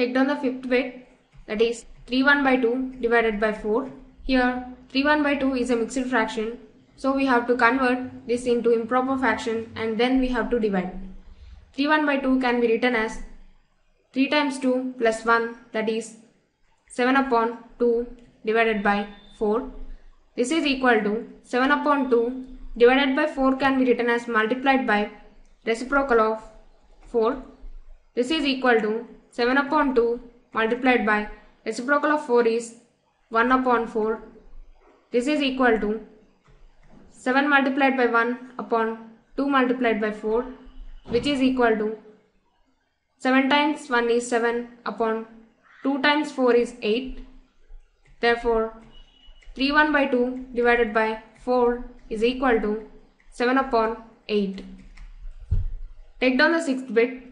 Take down the fifth bit that is 3 1 by 2 divided by 4. Here 3 1 by 2 is a mixed fraction so we have to convert this into improper fraction and then we have to divide. 3 1 by 2 can be written as 3 times 2 plus 1 that is 7 upon 2 divided by 4. This is equal to 7 upon 2 divided by 4 can be written as multiplied by reciprocal of 4. This is equal to 7 upon 2 multiplied by reciprocal of 4 is 1 upon 4. This is equal to 7 multiplied by 1 upon 2 multiplied by 4 which is equal to 7 times 1 is 7 upon 2 times 4 is 8. Therefore, 3 1 by 2 divided by 4 is equal to 7 upon 8. Take down the sixth bit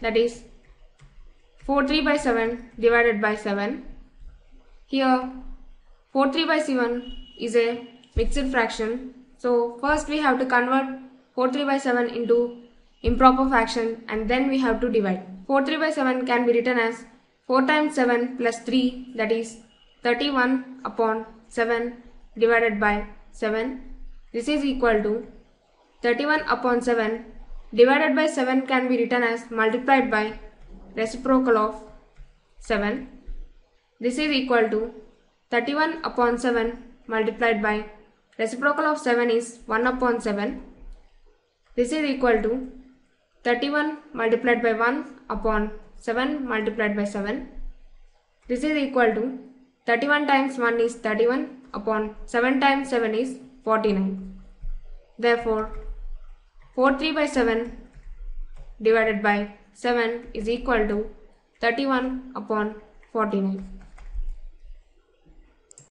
that is 4 3 by 7 divided by 7. Here 4 3 by 7 is a mixed fraction. So first we have to convert 4 3 by 7 into improper fraction and then we have to divide. 4 3 by 7 can be written as 4 times 7 plus 3 that is 31 upon 7 divided by 7. This is equal to 31 upon 7 divided by 7 can be written as multiplied by reciprocal of 7. This is equal to 31 upon 7 multiplied by reciprocal of 7 is 1 upon 7. This is equal to 31 multiplied by 1 upon 7 multiplied by 7. This is equal to 31 times 1 is 31 upon 7 times 7 is 49. Therefore, 4 3 by 7 divided by 7 is equal to 31 upon 49.